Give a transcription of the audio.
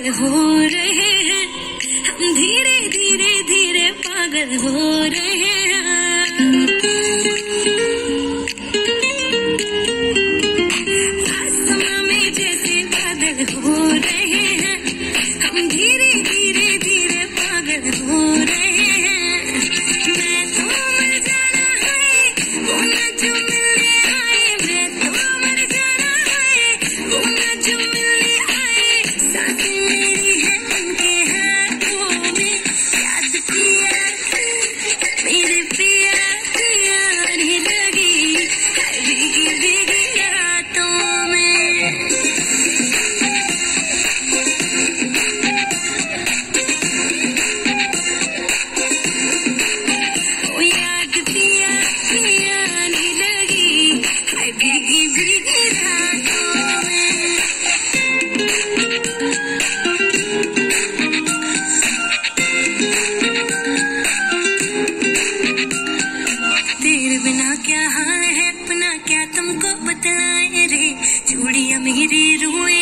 पागल हो रहे हैं। हम धीरे धीरे धीरे पागल हो रहे हैं। तेरे बिना क्या हाल है अपना क्या तुमको बतलाए रे? चूड़िया मेरी रोए